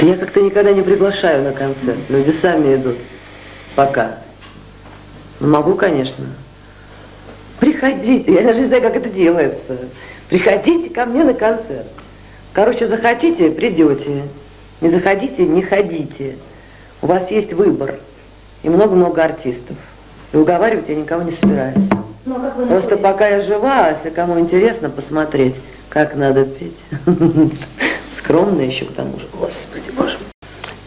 Я как-то никогда не приглашаю на концерт. Люди сами идут. Пока. Могу, конечно. Приходите. Я даже не знаю, как это делается. Приходите ко мне на концерт. Короче, захотите, придете. Не заходите, не ходите. У вас есть выбор. И много-много артистов. И уговаривать я никого не собираюсь. Ну, а как Просто находите? пока я жива, а если кому интересно посмотреть, как надо петь. Скромно еще к тому же. Господи.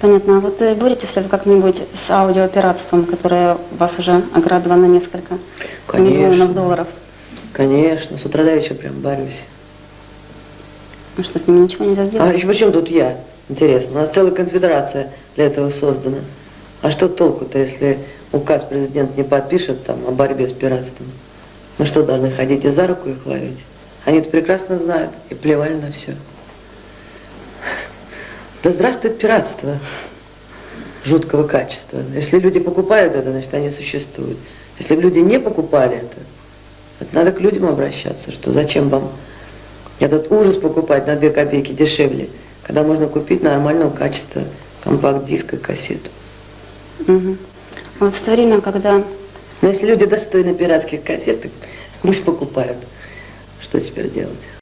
Понятно. А вот э, боретесь ли вы как-нибудь с аудиопиратством, которое вас уже ограбило на несколько Конечно. миллионов долларов? Конечно, с утра до вечера прям борюсь. А что, с ними ничего нельзя А сделать? еще почему тут я? Интересно, у нас целая конфедерация для этого создана. А что толку-то, если указ президент не подпишет там о борьбе с пиратством? Мы что, должны ходить и за руку их ловить? Они это прекрасно знают и плевали на все. Да здравствует пиратство жуткого качества. Если люди покупают это, значит они существуют. Если бы люди не покупали это, вот надо к людям обращаться, что зачем вам этот ужас покупать на 2 копейки дешевле, когда можно купить нормального качества компакт-диск и кассету. Мгм. Вот в то время, когда Но если люди достойны пиратских кассет, пусть покупают. Что теперь делать?